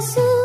Xu